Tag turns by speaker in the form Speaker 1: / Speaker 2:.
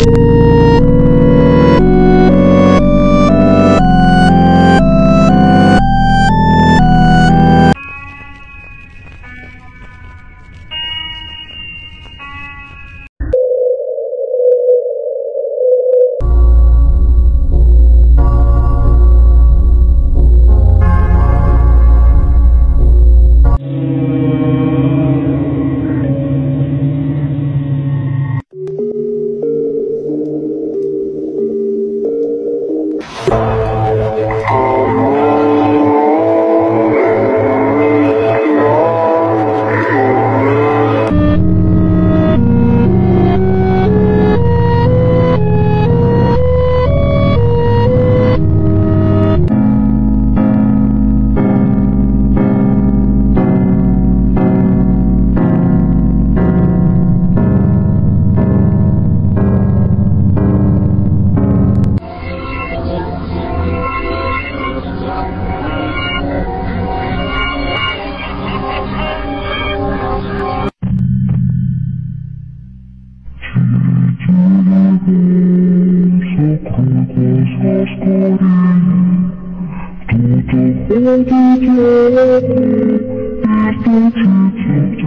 Speaker 1: you Música Thank you.